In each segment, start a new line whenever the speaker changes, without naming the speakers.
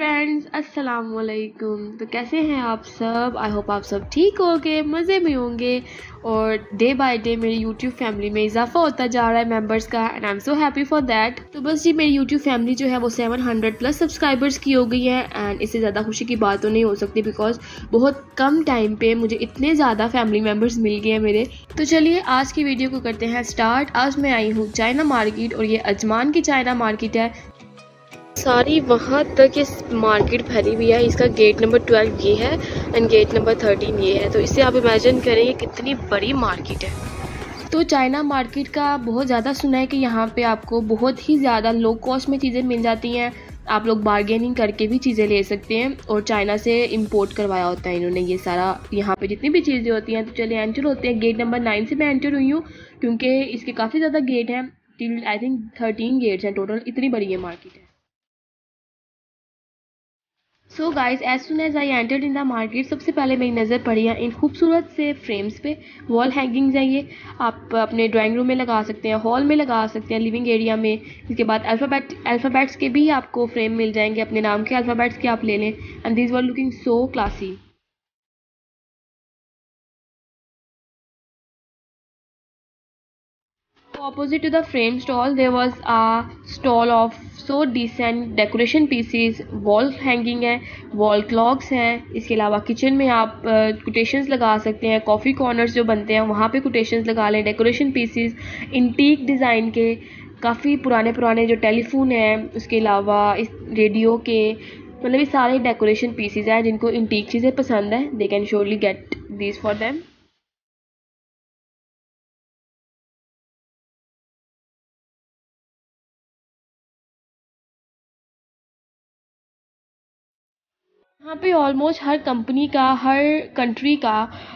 Friends अस्सलाम वालेकुम तो कैसे हैं आप सब? आई होप आप सब ठीक होंगे, मज़े में होंगे और डे बाय डे मेरी यूट्यूब फैमिली में इजाफा होता जा रहा है मेंबर्स का and I am so happy for that तो बस जी, मेरी यूट्यूब फैमिली जो है वो 700 प्लस सब्सक्राइबर्स की हो गई है एंड इससे ज़्यादा खुशी की बात तो नहीं हो सकती बिकॉज़ बहुत कम टाइम पर मुझे इतने ज़्यादा फैमिली मेंबर्स मिल गए हैं मेरे। तो चलिए आज की वीडियो को करते हैं स्टार्ट आज मैं आई हूँ चाइना मार्केट और ये अजमान की चाइना मार्केट है। सारी वहाँ तक इस मार्केट फैली हुई है। इसका गेट नंबर ट्वेल्व ये है एंड गेट नंबर थर्टीन ये है। तो इससे आप इमेजिन करें ये कितनी बड़ी मार्केट है। तो चाइना मार्केट का बहुत ज़्यादा सुना है कि यहाँ पे आपको बहुत ही ज़्यादा लो कॉस्ट में चीज़ें मिल जाती हैं। आप लोग बारगेनिंग करके भी चीज़ें ले सकते हैं और चाइना से इंपोर्ट करवाया होता है इन्होंने ये सारा। यहाँ पे जितनी भी चीज़ें होती हैं तो चलिए एंटर होते हैं। गेट नंबर नाइन से मैं एंटर हुई हूँ क्योंकि इसके काफ़ी ज़्यादा गेट हैं। Till I think thirteen gates हैं टोटल इतनी बड़ी ये मार्केट है। So guys as soon as I entered in the market सबसे पहले मेरी नज़र पड़ी है इन खूबसूरत से फ्रेम्स पे वॉल हैंगिंग्स हैं ये। आप अपने ड्राइंग रूम में लगा सकते हैं हॉल में लगा सकते हैं लिविंग एरिया में। इसके बाद अल्फ़ाबेट अल्फ़ाबेट्स के भी आपको फ्रेम मिल जाएँगे। अपने नाम के अल्फ़ाबेट्स के आप ले लें। And this were looking so classy opposite to the frame stall there was a stall of so decent decoration pieces wall hanging है wall clocks हैं इसके अलावा किचन में आप कोटेशंस uh, लगा सकते हैं कॉफ़ी कॉर्नर्स जो बनते हैं वहाँ पे कोटेशंस लगा लें डेकोरेशन पीसीज इंटीक डिज़ाइन के काफ़ी पुराने पुराने जो टेलीफोन हैं उसके अलावा इस रेडियो के मतलब ये सारे डेकोरेशन पीसीज हैं जिनको इंटीक चीज़ें पसंद है they can surely get this for them यहाँ पे ऑलमोस्ट हर कंपनी का, हर कंट्री का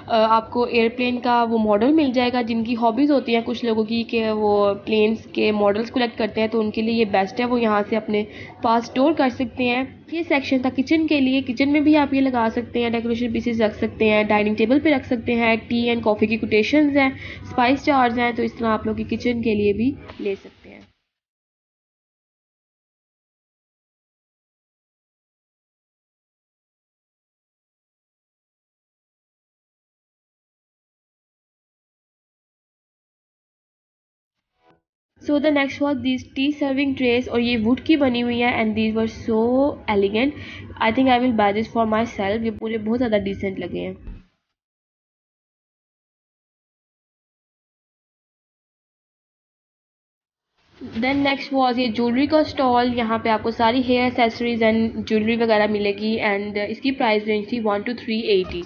आपको एयरप्लेन का वो मॉडल मिल जाएगा, जिनकी हॉबीज़ होती हैं कुछ लोगों की कि वो प्लेन्स के मॉडल्स कलेक्ट करते हैं तो उनके लिए ये बेस्ट है, वो यहाँ से अपने पास स्टोर कर सकते हैं। ये सेक्शन था किचन के लिए किचन में भी आप ये लगा सकते हैं डेकोरेशन पीसेस रख सकते हैं डाइनिंग टेबल पे रख सकते हैं टी एंड कॉफ़ी की कोटेशन हैं स्पाइस चार्ज हैं तो इस तरह आप लोग किचन के लिए भी ले सकते हैं। So the next was this tea serving trays और ये वुड की बनी हुई है and these were so elegant I think I will buy this for myself ये मुझे बहुत ज़्यादा डिसेंट लगे हैं। देन नेक्स्ट वॉज़ ये ज्वेलरी का स्टॉल यहाँ पे आपको सारी हेयर एसेसरीज एंड ज्वेलरी वगैरह मिलेगी एंड इसकी प्राइस रेंज थी वन टू थ्री एटी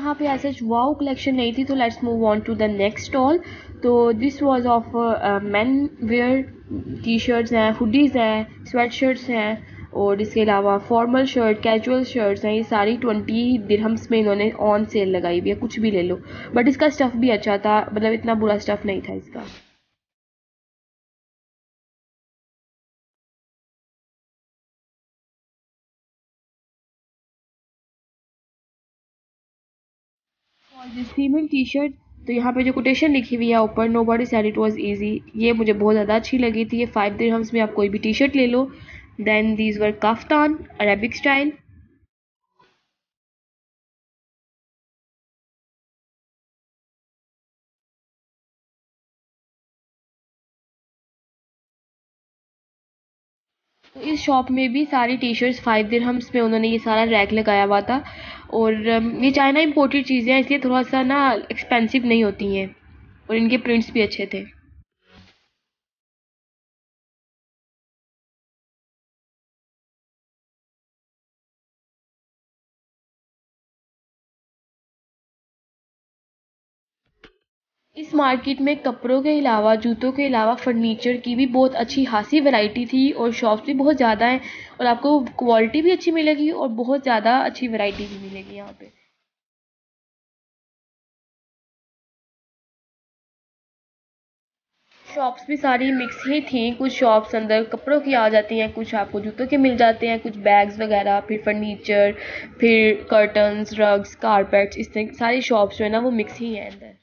यहाँ पे ऐसे वाओ कलेक्शन नहीं थी तो let's move on to the next stall तो this was of man wear T shirts हैं हुडीज़ हैं स्वेट शर्ट्स हैं, और इसके अलावा फॉर्मल शर्ट कैजुअल शर्ट्स हैं, ये सारी ट्वेंटी दिरहम्स में इन्होंने ऑन सेल लगाई हुई है, कुछ भी ले लो. बट इसका स्टफ़ भी अच्छा था मतलब इतना बुरा स्टफ़ नहीं था इसका. फीमेल टी शर्ट तो यहाँ पे जो कोटेशन लिखी हुई है ऊपर nobody said it was easy ये मुझे बहुत ज़्यादा अच्छी लगी थी। ये फाइव दिरहम्स में आप कोई भी टी शर्ट ले लो। Then these were kaftan Arabic style इस शॉप में भी सारी टी शर्ट्स फाइव दिरहम्स में उन्होंने ये सारा रैक लगाया हुआ था। और ये चाइना इम्पोर्टेड चीज़ें हैं, इसलिए थोड़ा सा ना एक्सपेंसिव नहीं होती हैं। और इनके प्रिंट्स भी अच्छे थे। मार्केट में कपड़ों के अलावा, जूतों के अलावा फर्नीचर की भी बहुत अच्छी, खासी वैरायटी थी और शॉप्स भी बहुत ज़्यादा हैं और आपको क्वालिटी भी अच्छी मिलेगी और बहुत ज़्यादा अच्छी वैरायटी भी मिलेगी यहाँ पे। शॉप्स भी सारी मिक्स ही थी। कुछ शॉप्स अंदर कपड़ों की आ जाती हैं, कुछ आपको जूतों के मिल जाते हैं, कुछ बैग्स वगैरह, फिर फर्नीचर फिर कर्टन्स रग्स कारपेट्स इस तरह सारी शॉप्स जो है ना वो मिक्स ही हैं अंदर।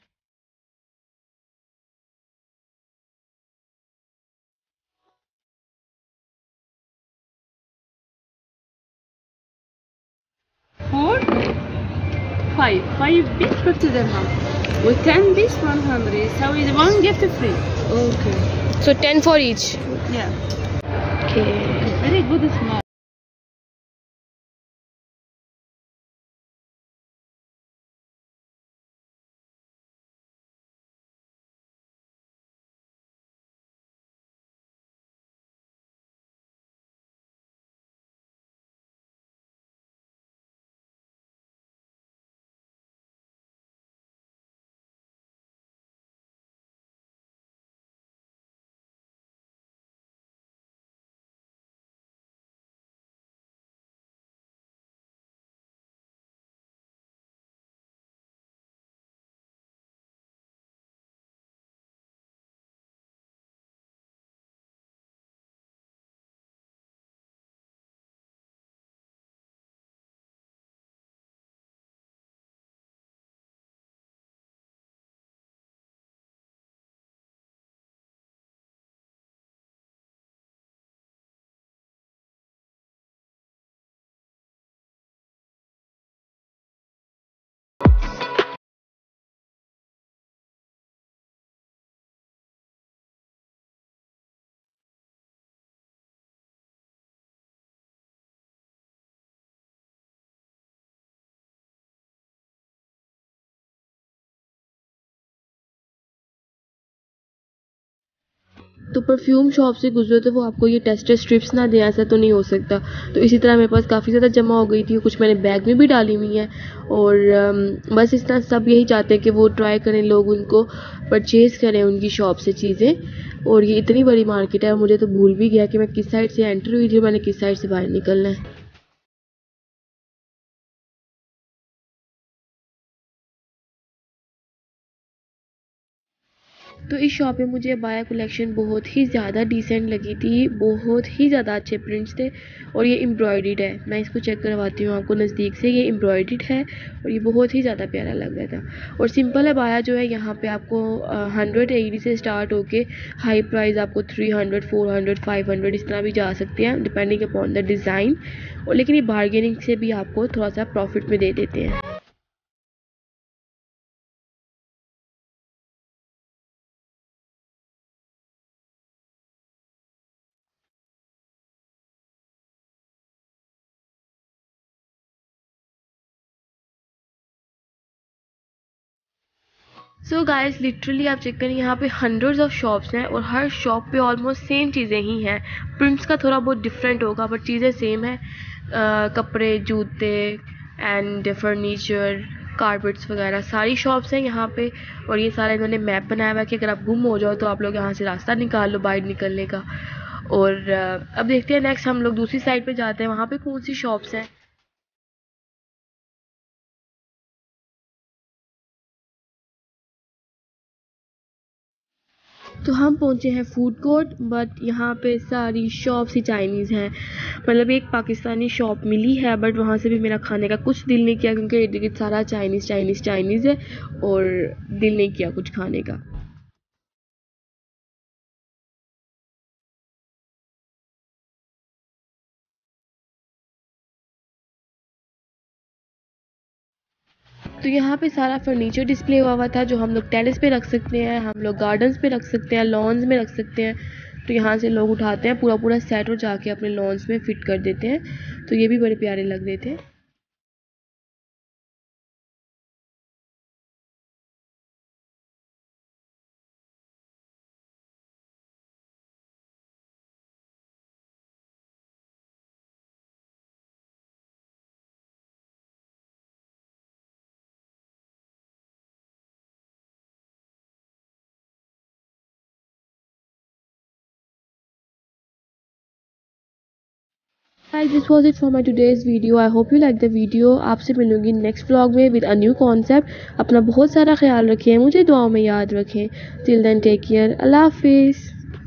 5 5 piece 50 dirham with 10 piece 100 so is one gift free.
Okay. So 10 for each?
Yeah.
Okay.
Very good smell
तो परफ्यूम शॉप से गुजरे तो वो आपको ये टेस्टर स्ट्रिप्स ना दें, ऐसा तो नहीं हो सकता। तो इसी तरह मेरे पास काफ़ी ज़्यादा जमा हो गई थी, कुछ मैंने बैग में भी डाली हुई हैं। और बस इस तरह सब यही चाहते हैं कि वो ट्राई करें, लोग उनको परचेज़ करें उनकी शॉप से चीज़ें। और ये इतनी बड़ी मार्केट है मुझे तो भूल भी गया कि मैं किस साइड से एंटर हुई थी, मैंने किस साइड से बाहर निकलना है। तो इस शॉप में मुझे बाया कलेक्शन बहुत ही ज़्यादा डिसेंट लगी थी, बहुत ही ज़्यादा अच्छे प्रिंट्स थे और ये एम्ब्रॉयड है। मैं इसको चेक करवाती हूँ आपको नज़दीक से, ये एम्ब्रॉयड है और ये बहुत ही ज़्यादा प्यारा लग रहा था। और सिंपल है बाया जो है, यहाँ पे आपको हंड्रेड एटी से स्टार्ट होके हाई प्राइस आपको three hundred four hundred five hundred इस तरह भी जा सकते हैं डिपेंडिंग अपॉन द डिज़ाइन और लेकिन ये बारगेनिंग से भी आपको थोड़ा सा प्रॉफिट में दे देते हैं। सो गाइस लिटरली आप चेक करें, यहाँ पे हंड्रेड्स ऑफ़ शॉप्स हैं और हर शॉप पे ऑलमोस्ट सेम चीज़ें ही हैं। प्रिंट्स का थोड़ा बहुत डिफरेंट होगा बट चीज़ें सेम है। कपड़े, जूते एंड फर्नीचर कारपेट्स वगैरह, सारी शॉप्स हैं यहाँ पे। और ये सारा इन्होंने मैप बनाया हुआ है कि अगर आप गुम हो जाओ तो आप लोग यहाँ से रास्ता निकाल लो बाहर निकलने का। और अब देखते हैं नेक्स्ट हम लोग दूसरी साइड पे जाते हैं। वहाँ पे कौन सी शॉप्स हैं? तो हम पहुँचे हैं फ़ूड कोर्ट बट यहाँ पे सारी शॉप्स ही चाइनीज़ हैं। मतलब एक पाकिस्तानी शॉप मिली है बट वहाँ से भी मेरा खाने का कुछ दिल नहीं किया क्योंकि इर्द गिर्द सारा चाइनीज़ चाइनीज़ चाइनीज़ है और दिल नहीं किया कुछ खाने का। तो यहाँ पे सारा फर्नीचर डिस्प्ले हुआ हुआ था, जो हम लोग टेरिस पे रख सकते हैं, हम लोग गार्डन्स पे रख सकते हैं लॉन्स में रख सकते हैं। तो यहाँ से लोग उठाते हैं पूरा पूरा सेट और जाके अपने लॉन्स में फिट कर देते हैं। तो ये भी बड़े प्यारे लग रहे थे। Guys this was it for my today's video I hope you like the video आपसे मिलूँगी नेक्स्ट ब्लॉग में विद अ न्यू कॉन्सेप्ट अपना बहुत सारा ख्याल रखें, मुझे दुआओं में याद रखें. Till then take care Allah हाफिज़.